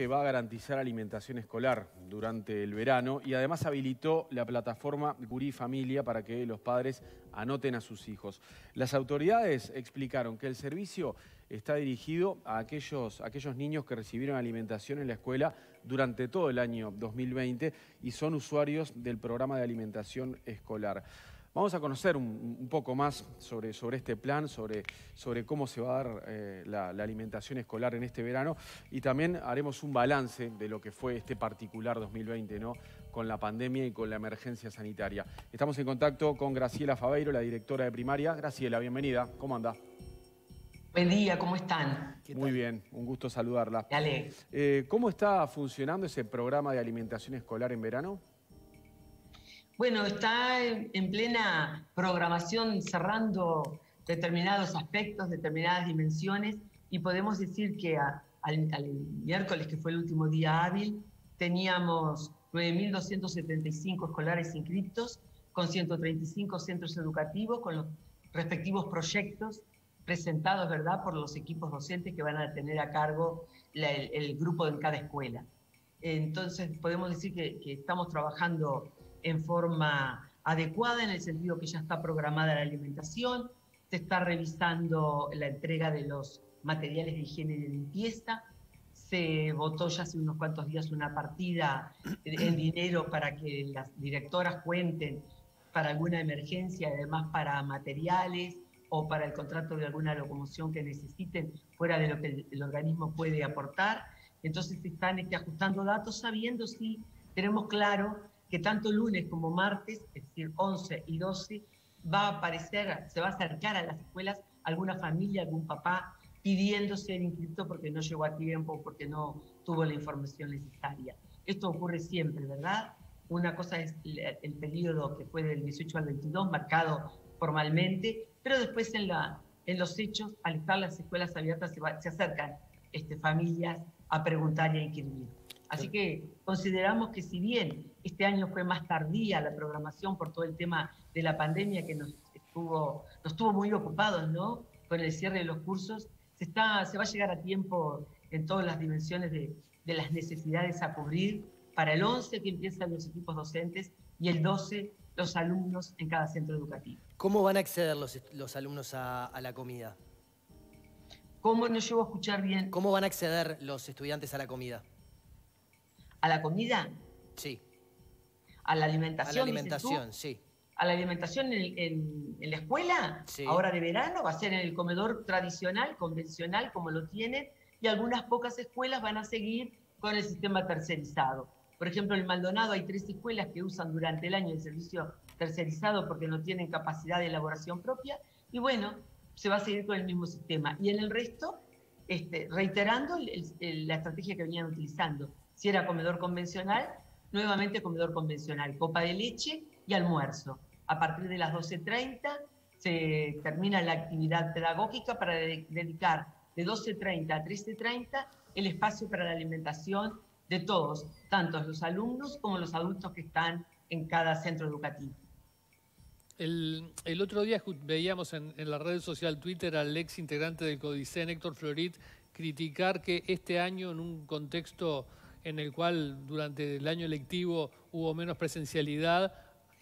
que va a garantizar alimentación escolar durante el verano y además habilitó la plataforma Gurí Familia para que los padres anoten a sus hijos. Las autoridades explicaron que el servicio está dirigido a aquellos, aquellos niños que recibieron alimentación en la escuela durante todo el año 2020 y son usuarios del programa de alimentación escolar. Vamos a conocer un, poco más sobre, sobre, este plan, sobre, sobre, cómo se va a dar eh, la, alimentación escolar en este verano y también haremos un balance de lo que fue este particular 2020, ¿no? con la pandemia y con la emergencia sanitaria. Estamos en contacto con Graciela Fabeiro, la directora de primaria. Graciela, bienvenida. ¿Cómo anda? Buen día, ¿cómo están? Muy bien, un gusto saludarla. Dale. Eh, ¿Cómo está funcionando ese programa de alimentación escolar en verano? Bueno, está en plena programación cerrando determinados aspectos, determinadas dimensiones y podemos decir que al, miércoles, que fue el último día hábil, teníamos 9.275 escolares inscriptos con 135 centros educativos, con los respectivos proyectos presentados, ¿verdad?, por los equipos docentes que van a tener a cargo el, grupo en cada escuela. Entonces, podemos decir que, que estamos trabajando en forma adecuada, en el sentido que ya está programada la alimentación, se está revisando la entrega de los materiales de higiene y de limpieza, se votó ya hace unos cuantos días una partida en dinero para que las directoras cuenten para alguna emergencia, además para materiales o para el contrato de alguna locomoción que necesiten fuera de lo que el, organismo puede aportar. Entonces se están este, ajustando datos sabiendo si tenemos claro que tanto lunes como martes, es decir, 11 y 12, va a aparecer, se va a acercar a las escuelas alguna familia, algún papá pidiendo ser inscrito porque no llegó a tiempo, porque no tuvo la información necesaria. Esto ocurre siempre, ¿verdad? Una cosa es el periodo que fue del 18 al 22, marcado formalmente, pero después en, los hechos, al estar las escuelas abiertas, se, acercan este, familias a preguntar y a inscribir. Así que consideramos que si bien este año fue más tardía la programación por todo el tema de la pandemia que nos estuvo, nos estuvo muy ocupados, ¿no? Con el cierre de los cursos, se, está, se va a llegar a tiempo en todas las dimensiones de, de las necesidades a cubrir para el 11 que empiezan los equipos docentes y el 12 los alumnos en cada centro educativo. ¿Cómo van a acceder los, los alumnos a, a, la comida? ¿Cómo no llevo a escuchar bien? ¿Cómo van a acceder los estudiantes a la comida? ¿A la comida? Sí. ¿A la alimentación? A la alimentación, sí. ¿A la alimentación en, la escuela? Sí. Ahora de verano va a ser en el comedor tradicional, convencional, como lo tienen, y algunas pocas escuelas van a seguir con el sistema tercerizado. Por ejemplo, en Maldonado hay tres escuelas que usan durante el año el servicio tercerizado porque no tienen capacidad de elaboración propia, y bueno, se va a seguir con el mismo sistema. Y en el resto, este, reiterando la estrategia que venían utilizando, si era comedor convencional, nuevamente comedor convencional, copa de leche y almuerzo. A partir de las 12.30 se termina la actividad pedagógica para dedicar de 12.30 a 13.30 el espacio para la alimentación de todos, tanto los alumnos como los adultos que están en cada centro educativo. El, otro día veíamos en, la red social Twitter al ex integrante del Codicen, Héctor Florit, criticar que este año en un contexto en el cual durante el año lectivo hubo menos presencialidad,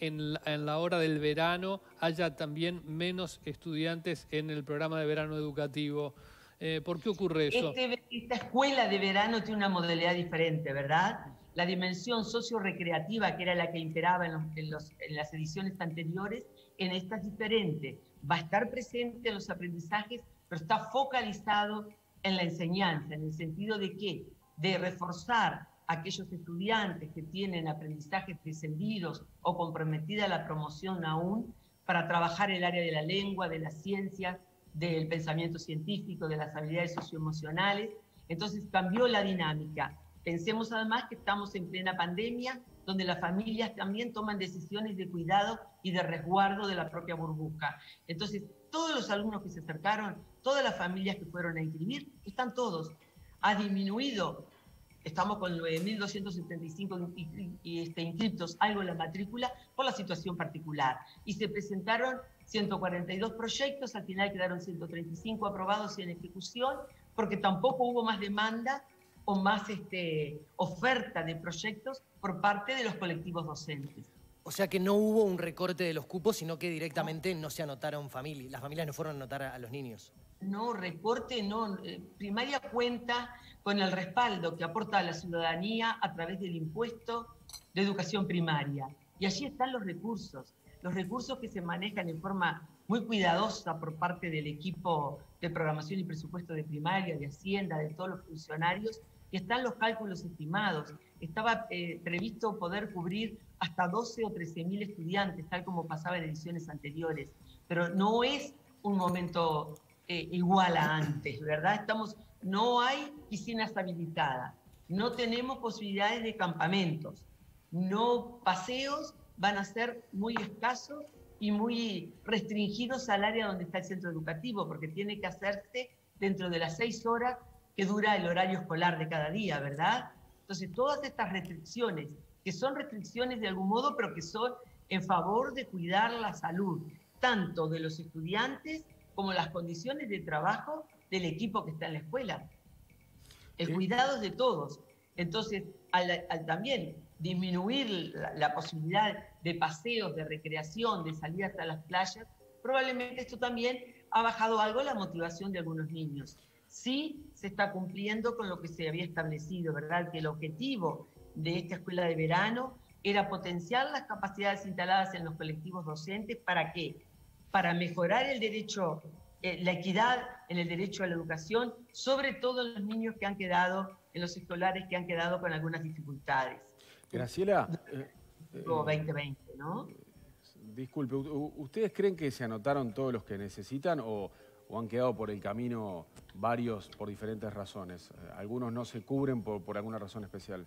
en la, hora del verano haya también menos estudiantes en el programa de verano educativo. Eh, ¿Por qué ocurre eso? Este, esta escuela de verano tiene una modalidad diferente, ¿verdad? La dimensión socio-recreativa, que era la que imperaba en, en las ediciones anteriores, en esta es diferente. Va a estar presente en los aprendizajes, pero está focalizado en la enseñanza, en el sentido de que de reforzar a aquellos estudiantes que tienen aprendizajes descendidos o comprometida la promoción aún para trabajar el área de la lengua, de las ciencias, del pensamiento científico, de las habilidades socioemocionales. Entonces cambió la dinámica. Pensemos además que estamos en plena pandemia, donde las familias también toman decisiones de cuidado y de resguardo de la propia burbuja. Entonces, todos los alumnos que se acercaron, todas las familias que fueron a inscribir, están todos ha disminuido, estamos con 9.275 este, algo en la matrícula, por la situación particular. Y se presentaron 142 proyectos, al final quedaron 135 aprobados y en ejecución, porque tampoco hubo más demanda o más este, oferta de proyectos por parte de los colectivos docentes. O sea que no hubo un recorte de los cupos, sino que directamente no se anotaron familias, las familias no fueron a anotar a, los niños. No, recorte no. Eh, primaria cuenta con el respaldo que aporta a la ciudadanía a través del impuesto de educación primaria. Y allí están los recursos, los recursos que se manejan en forma muy cuidadosa por parte del equipo de programación y presupuesto de primaria, de Hacienda, de todos los funcionarios, y están los cálculos estimados. Estaba eh, previsto poder cubrir hasta 12 o 13 mil estudiantes, tal como pasaba en ediciones anteriores, pero no es un momento eh, igual a antes, ¿verdad? Estamos, no hay piscinas habilitadas, no tenemos posibilidades de campamentos, no paseos van a ser muy escasos y muy restringidos al área donde está el centro educativo, porque tiene que hacerse dentro de las seis horas que dura el horario escolar de cada día, ¿verdad? Entonces, todas estas restricciones, que son restricciones de algún modo, pero que son en favor de cuidar la salud, tanto de los estudiantes como las condiciones de trabajo del equipo que está en la escuela. El cuidado de todos. Entonces, al, también disminuir la, la, posibilidad de paseos, de recreación, de salir hasta las playas, probablemente esto también ha bajado algo la motivación de algunos niños sí se está cumpliendo con lo que se había establecido, ¿verdad? Que el objetivo de esta escuela de verano era potenciar las capacidades instaladas en los colectivos docentes para qué? Para mejorar el derecho, eh, la equidad en el derecho a la educación, sobre todo en los niños que han quedado, en los escolares que han quedado con algunas dificultades. Graciela. 2020, eh, ¿no? Eh, disculpe, ¿ustedes creen que se anotaron todos los que necesitan o o han quedado por el camino varios por diferentes razones. Eh, algunos no se cubren por, alguna razón especial.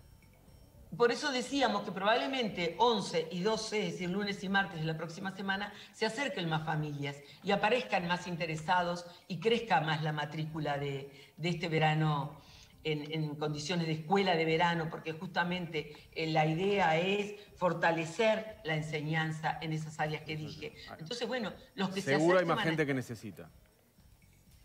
Por eso decíamos que probablemente 11 y 12, es decir, lunes y martes de la próxima semana, se acerquen más familias y aparezcan más interesados y crezca más la matrícula de, este verano en, condiciones de escuela de verano, porque justamente eh, la idea es fortalecer la enseñanza en esas áreas que dije. Entonces, bueno, los que se Seguro hay más gente que necesita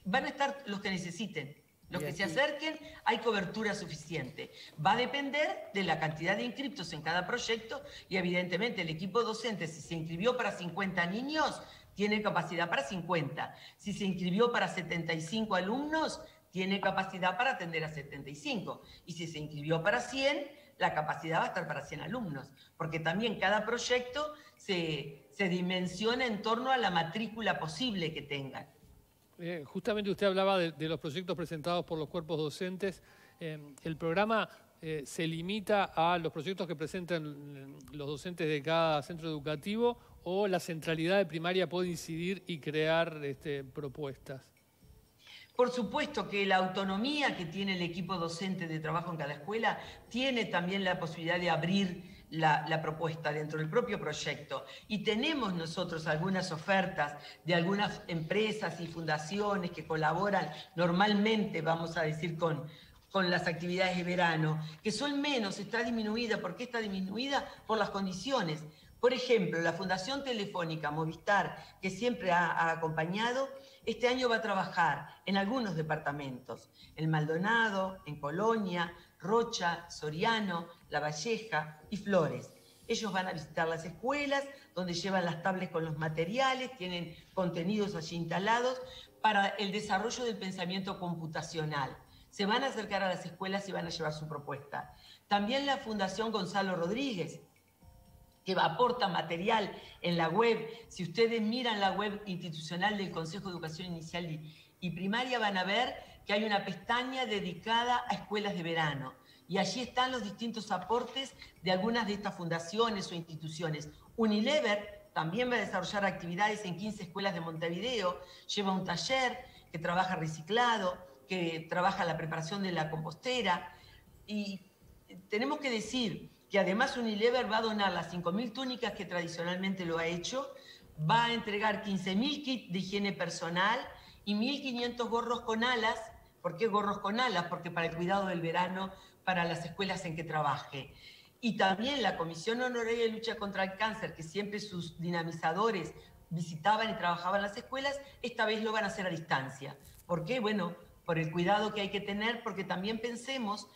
van a estar los que necesiten. Los que se acerquen, hay cobertura suficiente. Va a depender de la cantidad de inscriptos en cada proyecto y evidentemente el equipo docente, si se inscribió para 50 niños, tiene capacidad para 50. Si se inscribió para 75 alumnos, tiene capacidad para atender a 75. Y si se inscribió para 100, la capacidad va a estar para 100 alumnos. Porque también cada proyecto se, se dimensiona en torno a la matrícula posible que tengan. Eh, justamente usted hablaba de, los proyectos presentados por los cuerpos docentes. Eh, ¿El programa eh, se limita a los proyectos que presentan los docentes de cada centro educativo o la centralidad de primaria puede incidir y crear este, propuestas? Por supuesto que la autonomía que tiene el equipo docente de trabajo en cada escuela tiene también la posibilidad de abrir la, propuesta dentro del propio proyecto. Y tenemos nosotros algunas ofertas de algunas empresas y fundaciones que colaboran normalmente, vamos a decir, con, con las actividades de verano, que son menos, está disminuida. ¿Por qué está disminuida? Por las condiciones. Por ejemplo, la Fundación Telefónica Movistar, que siempre ha, ha, acompañado, este año va a trabajar en algunos departamentos, en Maldonado, en Colonia, Rocha, Soriano, La Valleja y Flores. Ellos van a visitar las escuelas, donde llevan las tablets con los materiales, tienen contenidos allí instalados para el desarrollo del pensamiento computacional. Se van a acercar a las escuelas y van a llevar su propuesta. También la Fundación Gonzalo Rodríguez, que aporta material en la web. Si ustedes miran la web institucional del Consejo de Educación Inicial y Primaria, van a ver que hay una pestaña dedicada a escuelas de verano. Y allí están los distintos aportes de algunas de estas fundaciones o instituciones. Unilever también va a desarrollar actividades en 15 escuelas de Montevideo, lleva un taller que trabaja reciclado, que trabaja la preparación de la compostera. Y tenemos que decir que además Unilever va a donar las 5.000 túnicas que tradicionalmente lo ha hecho, va a entregar 15.000 kits de higiene personal y 1.500 gorros con alas ¿Por qué gorros con alas? Porque para el cuidado del verano, para las escuelas en que trabaje. Y también la Comisión Honoraria de Lucha contra el Cáncer, que siempre sus dinamizadores visitaban y trabajaban las escuelas, esta vez lo van a hacer a distancia. ¿Por qué? Bueno, por el cuidado que hay que tener, porque también pensemos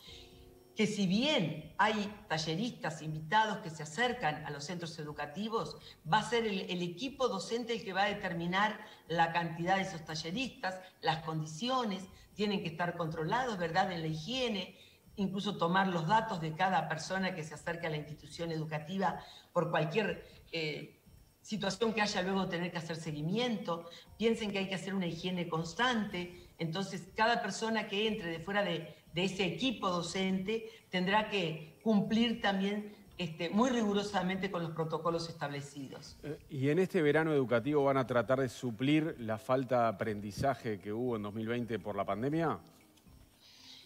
que si bien hay talleristas invitados que se acercan a los centros educativos, va a ser el, equipo docente el que va a determinar la cantidad de esos talleristas, las condiciones, tienen que estar controlados, ¿verdad?, en la higiene, incluso tomar los datos de cada persona que se acerca a la institución educativa por cualquier eh, situación que haya luego tener que hacer seguimiento. Piensen que hay que hacer una higiene constante, entonces cada persona que entre de fuera de de ese equipo docente tendrá que cumplir también este, muy rigurosamente con los protocolos establecidos. Eh, ¿Y en este verano educativo van a tratar de suplir la falta de aprendizaje que hubo en 2020 por la pandemia?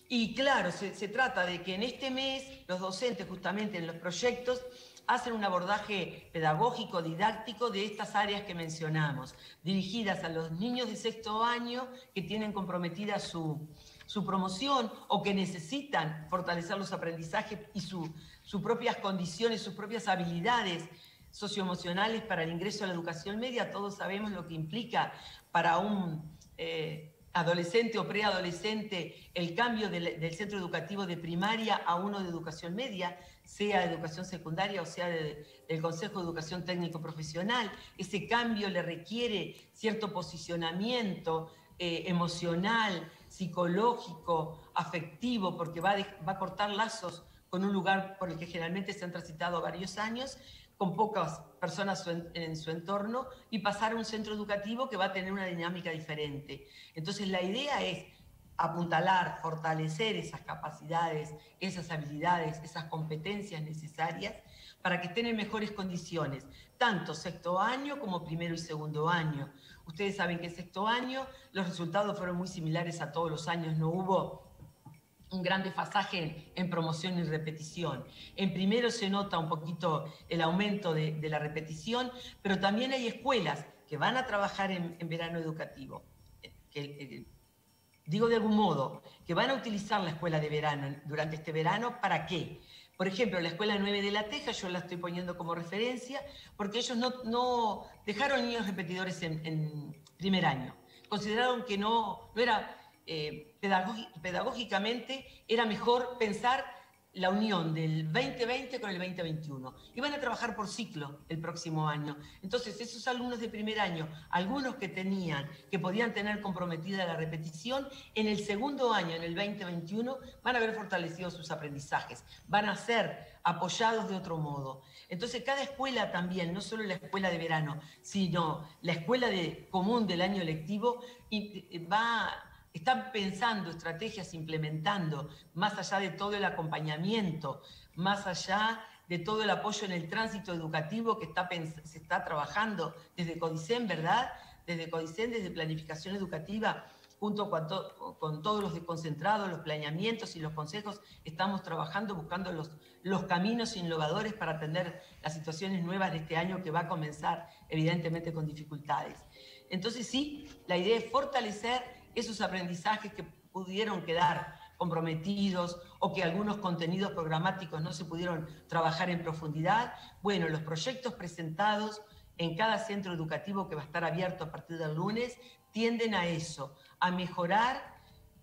Y claro, se, se trata de que en este mes los docentes justamente en los proyectos hacen un abordaje pedagógico, didáctico de estas áreas que mencionamos, dirigidas a los niños de sexto año que tienen comprometida su, su promoción o que necesitan fortalecer los aprendizajes y sus propias condiciones, sus propias habilidades socioemocionales para el ingreso a la educación media, todos sabemos lo que implica para un eh, adolescente o preadolescente el cambio del, centro educativo de primaria a uno de educación media, sea de educación secundaria o sea del Consejo de Educación Técnico Profesional. Ese cambio le requiere cierto posicionamiento eh, emocional, psicológico, afectivo, porque va a, cortar lazos con un lugar por el que generalmente se han transitado varios años, con pocas personas en, su entorno, y pasar a un centro educativo que va a tener una dinámica diferente. Entonces la idea es apuntalar, fortalecer esas capacidades, esas habilidades, esas competencias necesarias para que estén en mejores condiciones, tanto sexto año como primero y segundo año. Ustedes saben que sexto año los resultados fueron muy similares a todos los años, no hubo un gran desfasaje en, promoción y repetición. En primero se nota un poquito el aumento de, la repetición, pero también hay escuelas que van a trabajar en, verano educativo, que, digo de algún modo, que van a utilizar la escuela de verano durante este verano, ¿para qué? Por ejemplo, la Escuela 9 de La Teja, yo la estoy poniendo como referencia, porque ellos no, dejaron niños repetidores en, primer año. Consideraron que no, no era eh, pedagógicamente, era mejor pensar la unión del 2020 con el 2021. Y van a trabajar por ciclo el próximo año. Entonces, esos alumnos de primer año, algunos que tenían, que podían tener comprometida la repetición, en el segundo año, en el 2021, van a haber fortalecido sus aprendizajes, van a ser apoyados de otro modo. Entonces, cada escuela también, no solo la escuela de verano, sino la escuela de, común del año lectivo, va están pensando estrategias, implementando, más allá de todo el acompañamiento, más allá de todo el apoyo en el tránsito educativo que está, se está trabajando desde Codicen, ¿verdad? Desde Codicen, desde planificación educativa, junto con, todos los desconcentrados, los planeamientos y los consejos, estamos trabajando buscando los, los caminos innovadores para atender las situaciones nuevas de este año que va a comenzar evidentemente con dificultades. Entonces sí, la idea es fortalecer esos aprendizajes que pudieron quedar comprometidos o que algunos contenidos programáticos no se pudieron trabajar en profundidad. Bueno, los proyectos presentados en cada centro educativo que va a estar abierto a partir del lunes tienden a eso, a mejorar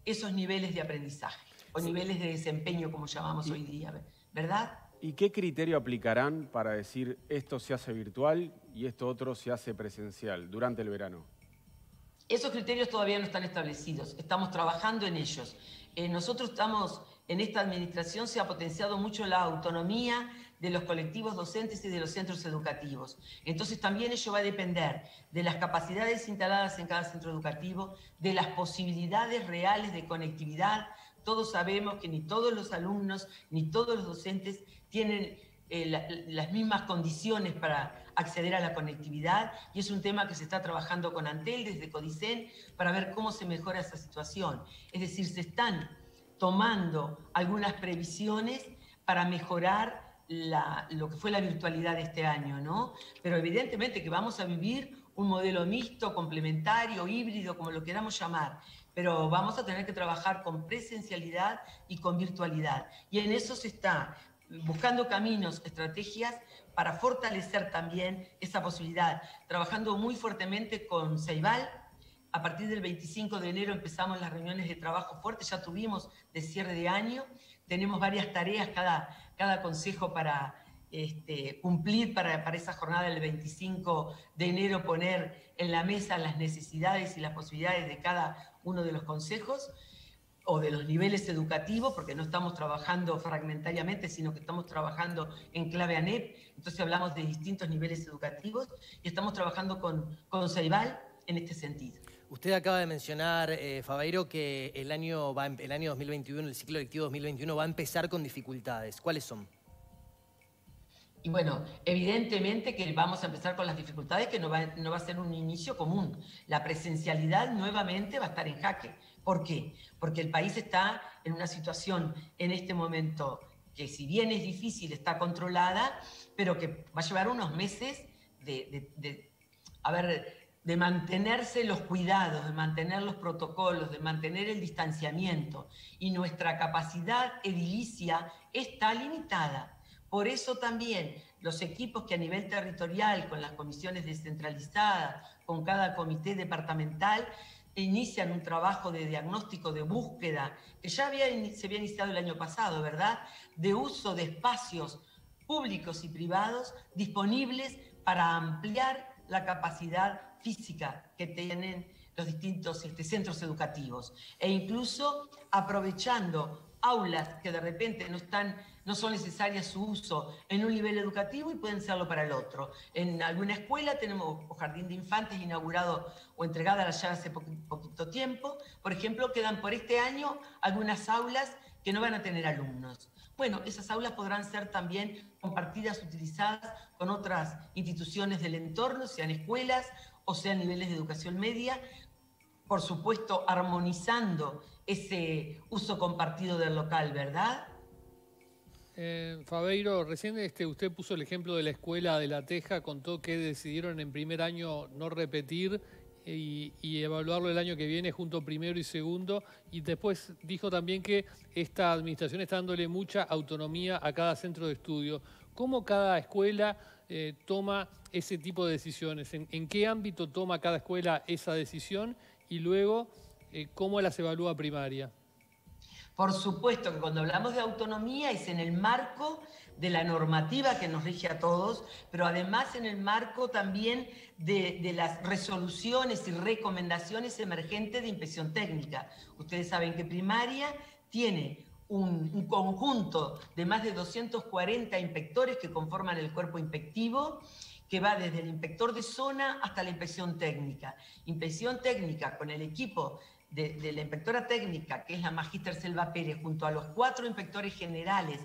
esos niveles de aprendizaje o niveles de desempeño, como llamamos hoy día, ¿verdad? ¿Y qué criterio aplicarán para decir esto se hace virtual y esto otro se hace presencial durante el verano? Esos criterios todavía no están establecidos, estamos trabajando en ellos. Eh, nosotros estamos, en esta administración se ha potenciado mucho la autonomía de los colectivos docentes y de los centros educativos. Entonces también ello va a depender de las capacidades instaladas en cada centro educativo, de las posibilidades reales de conectividad. Todos sabemos que ni todos los alumnos ni todos los docentes tienen eh, las mismas condiciones para acceder a la conectividad y es un tema que se está trabajando con Antel desde Codicen para ver cómo se mejora esa situación. Es decir, se están tomando algunas previsiones para mejorar lo que fue la virtualidad este año, ¿no? Pero evidentemente que vamos a vivir un modelo mixto, complementario, híbrido, como lo queramos llamar, pero vamos a tener que trabajar con presencialidad y con virtualidad. Y en eso se está buscando caminos, estrategias para fortalecer también esa posibilidad, trabajando muy fuertemente con Ceibal, A partir del 25 de enero empezamos las reuniones de trabajo fuerte, ya tuvimos de cierre de año, tenemos varias tareas cada, cada consejo para este, cumplir para, para esa jornada del 25 de enero, poner en la mesa las necesidades y las posibilidades de cada uno de los consejos o de los niveles educativos, porque no estamos trabajando fragmentariamente, sino que estamos trabajando en clave ANEP, entonces hablamos de distintos niveles educativos y estamos trabajando con, con Ceibal en este sentido. Usted acaba de mencionar, eh, Fabeiro, que el año, va, el año 2021, el ciclo lectivo 2021 va a empezar con dificultades. ¿Cuáles son? Y bueno, evidentemente que vamos a empezar con las dificultades, que no va, no va a ser un inicio común. La presencialidad nuevamente va a estar en jaque. ¿Por qué? Porque el país está en una situación en este momento que si bien es difícil, está controlada, pero que va a llevar unos meses de, de mantenerse los cuidados, de mantener los protocolos, de mantener el distanciamiento. Y nuestra capacidad edilicia está limitada. Por eso también los equipos que a nivel territorial, con las comisiones descentralizadas, con cada comité departamental, inician un trabajo de diagnóstico, de búsqueda, que ya se había iniciado el año pasado, ¿verdad? De uso de espacios públicos y privados disponibles para ampliar la capacidad física que tienen los distintos este, centros educativos e incluso aprovechando aulas que de repente no, están, no son necesarias su uso en un nivel educativo y pueden serlo para el otro. En alguna escuela tenemos o jardín de infantes inaugurado o entregada ya hace poquito tiempo. Por ejemplo, quedan por este año algunas aulas que no van a tener alumnos. Bueno, esas aulas podrán ser también compartidas, utilizadas con otras instituciones del entorno, sean escuelas o sean niveles de educación media, por supuesto armonizando ese uso compartido del local, ¿verdad? Eh, Fabeiro, recién este, usted puso el ejemplo de la escuela de La Teja, contó que decidieron en primer año no repetir y, evaluarlo el año que viene junto primero y segundo. Y después dijo también que esta administración está dándole mucha autonomía a cada centro de estudio. ¿Cómo cada escuela eh, toma ese tipo de decisiones? ¿En, qué ámbito toma cada escuela esa decisión? Y luego, eh, ¿cómo las evalúa primaria? Por supuesto que cuando hablamos de autonomía es en el marco de la normativa que nos rige a todos, pero además en el marco también de, las resoluciones y recomendaciones emergentes de inspección técnica. Ustedes saben que primaria tiene un, un, conjunto de más de 240 inspectores que conforman el cuerpo inspectivo, que va desde el inspector de zona hasta la inspección técnica. Inspección técnica con el equipo de, la inspectora técnica, que es la magíster Selva Pérez, junto a los cuatro inspectores generales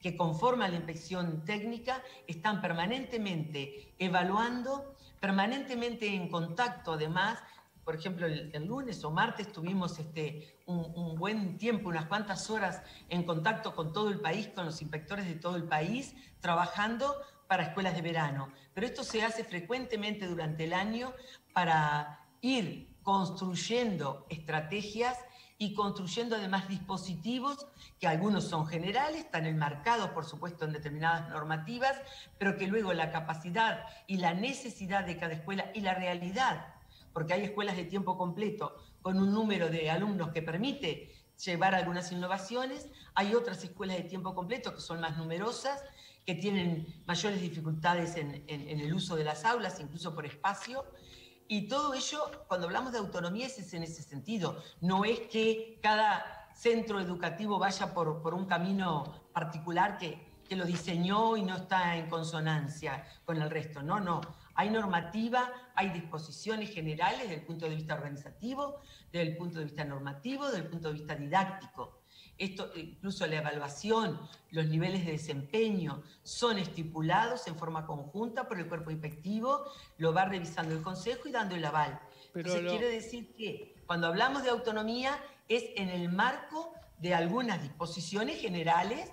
que conforman la inspección técnica, están permanentemente evaluando, permanentemente en contacto además. Por ejemplo, el, lunes o martes tuvimos este, un, buen tiempo, unas cuantas horas en contacto con todo el país, con los inspectores de todo el país, trabajando para escuelas de verano. Pero esto se hace frecuentemente durante el año para ir construyendo estrategias y construyendo además dispositivos que algunos son generales, están enmarcados por supuesto en determinadas normativas, pero que luego la capacidad y la necesidad de cada escuela y la realidad, porque hay escuelas de tiempo completo con un número de alumnos que permite llevar algunas innovaciones, hay otras escuelas de tiempo completo que son más numerosas, que tienen mayores dificultades en, el uso de las aulas, incluso por espacio, y todo ello, cuando hablamos de autonomía, es en ese sentido. No es que cada centro educativo vaya por, un camino particular que, que lo diseñó y no está en consonancia con el resto. No, no. Hay normativa, hay disposiciones generales desde el punto de vista organizativo, desde el punto de vista normativo, desde el punto de vista didáctico. Esto, incluso la evaluación, los niveles de desempeño son estipulados en forma conjunta por el cuerpo inspectivo, lo va revisando el Consejo y dando el aval. Pero Entonces quiere decir que cuando hablamos de autonomía es en el marco de algunas disposiciones generales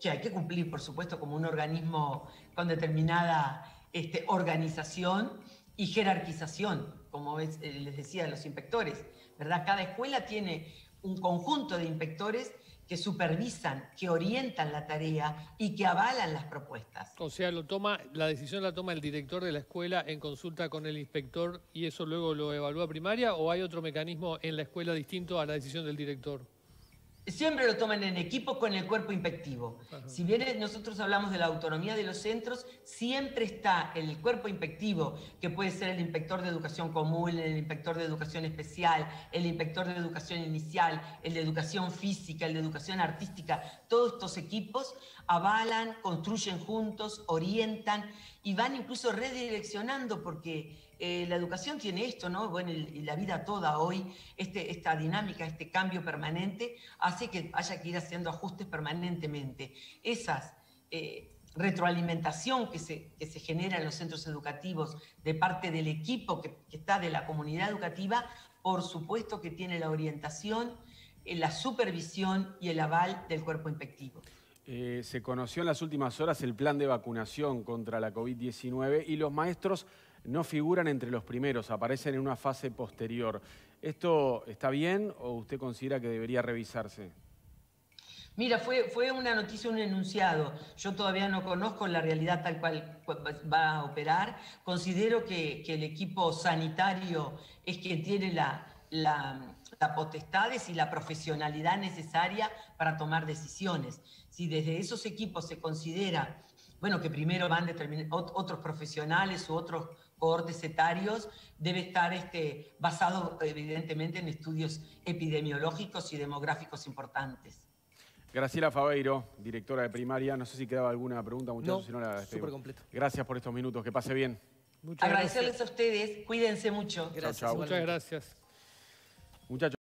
que hay que cumplir, por supuesto, como un organismo con determinada este, organización y jerarquización, como eh, les decía los inspectores, ¿verdad? Cada escuela tiene un conjunto de inspectores que supervisan, que orientan la tarea y que avalan las propuestas. O sea, lo toma, la decisión la toma el director de la escuela en consulta con el inspector y eso luego lo evalúa primaria o hay otro mecanismo en la escuela distinto a la decisión del director? Siempre lo toman en equipo con el cuerpo inspectivo. Si bien nosotros hablamos de la autonomía de los centros, siempre está el cuerpo inspectivo, que puede ser el inspector de educación común, el inspector de educación especial, el inspector de educación inicial, el de educación física, el de educación artística. Todos estos equipos avalan, construyen juntos, orientan y van incluso redireccionando porque eh, la educación tiene esto, ¿no? Bueno, y la vida toda hoy, este, esta dinámica, este cambio permanente, hace que haya que ir haciendo ajustes permanentemente. Esas eh, retroalimentación que se, que se genera en los centros educativos de parte del equipo que, está de la comunidad educativa, por supuesto que tiene la orientación, eh, la supervisión y el aval del cuerpo inspectivo. Se conoció en las últimas horas el plan de vacunación contra la COVID-19 y los maestros no figuran entre los primeros, aparecen en una fase posterior. ¿Esto está bien o usted considera que debería revisarse? Mira, fue, fue una noticia, un enunciado. Yo todavía no conozco la realidad tal cual va a operar. Considero que, el equipo sanitario es quien tiene la, la, la, potestades y la profesionalidad necesaria para tomar decisiones. Si desde esos equipos se considera, bueno, que primero van otros profesionales u otros cohortes etarios debe estar este, basado evidentemente en estudios epidemiológicos y demográficos importantes. Graciela Fabeiro, directora de primaria. No sé si quedaba alguna pregunta, muchachos. No, si súper completo. Gracias por estos minutos. Que pase bien. Muchas Agradecerles a ustedes. Cuídense mucho. Gracias. Muchas gracias. Muchachos.